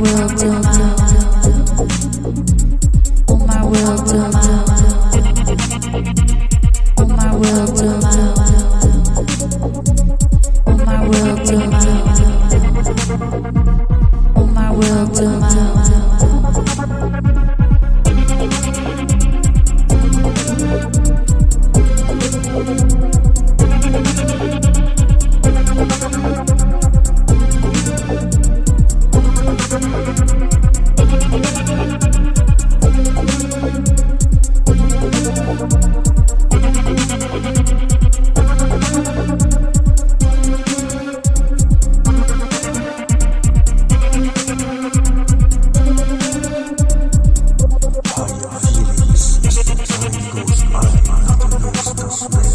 will do. Oh my will do. Oh my will do. Oh my will do. Oh my will do. sweet.